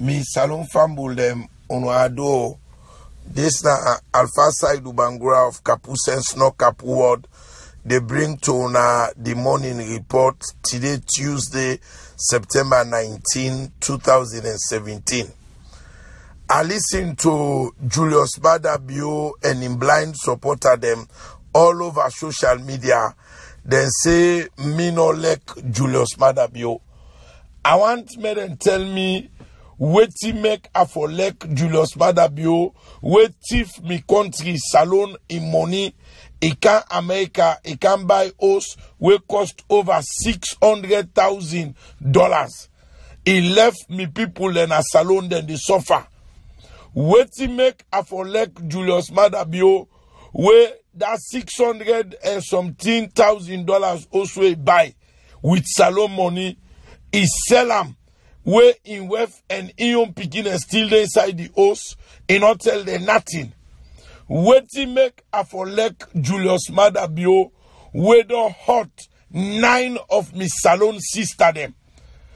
me Salone fambul dem ono ado. This na alpha Saidu Bangura of kapusen snow cap ward they bring to na the morning report today tuesday september 19 2017 i listen to julius Maada Bio and in blind supporter them all over social media. Then say me no like julius Maada Bio I want me them tell me wetin make like Julius Maada Bio wey thief me country Salone in money e can America e can buy house wey cost over six hundred thousand dollars. E left me people in a Salone then dey suffer. Wetin make like Julius Maada Bio wey that six hundred and something thousand dollars also buy with Salone money e sell am wey im wife and own pikin dem still dey inside the house e no tell dem nothing. Wetin make for like julius Maada Bio wey don hurt nine of miss salon sister dem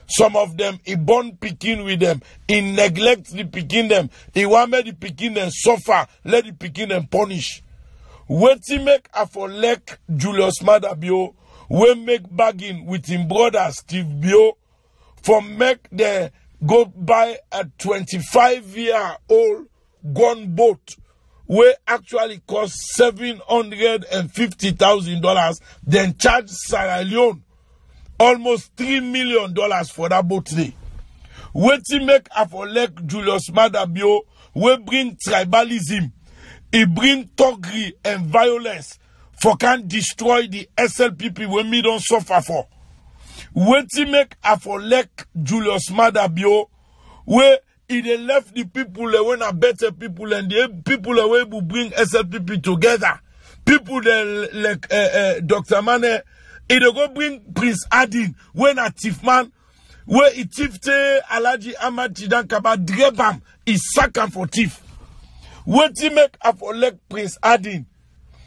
some of dem e born pikin with dem e neglect the pikin dem e wan make the pikin dem suffer. Let the pikin dem punish. Wetin make for like julius Maada Bio wey make bargain with im brother steve bio for make dem go buy a 25 year old gunboat wey actually cost seven hundred and fifty thousand dollars then charge sierra leone almost three million dollars for that boat day wetin make like julius Maada Bio wey bring tribalism e bring thuggery and violence for can destroy the slpp wey me don suffer for wetin make i for like julius madabio wey e dey left people dem wey na better people and the people wey go bring slpp together. People dem like uh, uh, dr mane e dey go bring prince adin wey na thief man wey e thief tey alhaji ahmad chidan kaba drep am e sack am for thief wetin make i for like prince adin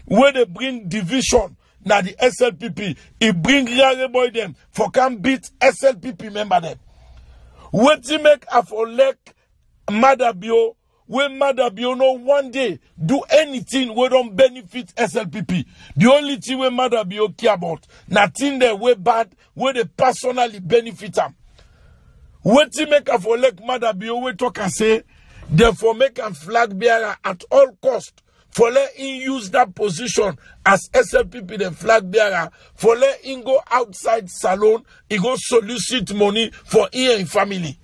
wey dey bring division na the slpp e bring rare boy them for can beat slpp member dem wetin make i for like Maada Bio wey Maada Bio no one day do anything wey don benefit slpp the only thing wey Maada Bio care about na thing dem wey bad wey dey personally benefit am. Wetin make i for like Maada Bio wey talk am say for make a flag bearer at all cost for let him use that position as slpp the flag bearer. For let him go outside Salone he go solicit money for him and family.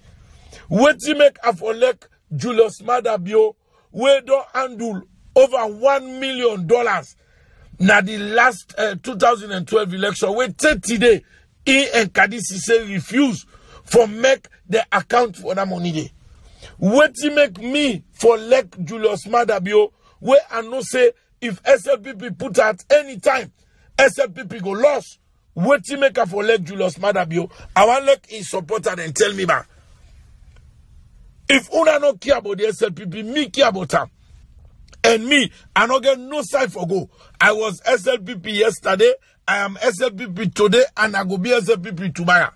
Wetin make i for like julius Maada Bio wey don handle over one million dollars na the last uh, 2012 election wey take today he and kadisi say refuse for make the account for that money dey. Wetin make me for like julius Maada Bio wey i know say if slpp put at any time slpp go lost wetin make am for like julius Maada Bio? I wan like him supporter dem tell me ba if una no care about the slpp me care about am and me i no get no side for go. I was slpp yesterday i am slpp today and i go be slpp tomorrow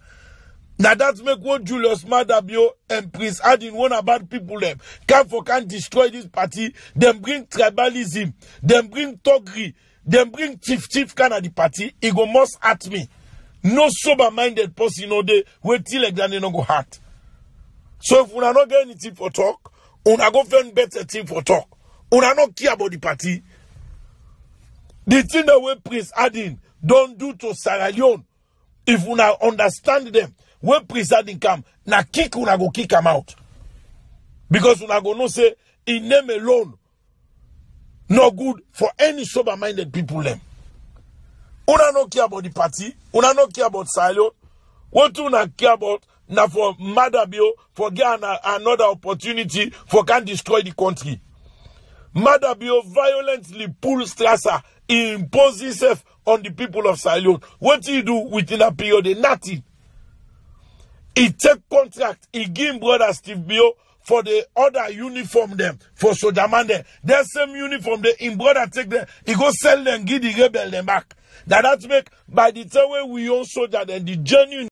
na that make what julius madabio and prince adin one about people dem. Come for can destroy this party. Dem bring tribalism. Dem bring thuggery dem bring chief chief kind of the party. E go must at me. No sober minded person no dey wey till like that no go hurt so if una no get anything for talk una go find better thing for talk. Una no care about the party. The thing that wey prince adin don do to sierra leone. If una understand them when adin come na kick una go kick am out. Because una go know say in name alone no good for any sober minded people dem. Una no care about the party. Una no care about silo wetin una care about na for Maada Bio for get an, another opportunity for can destroy the country. Maada Bio violently pulls strasser e impose himself on the people of silo wetin e do within that period nothing e take contract He give brother steve bio for the other uniform them for soldier man dem that same uniform dem him brother take them. He go sell them, give the rebel them back That that make by the time wey we own soldier dem the genuine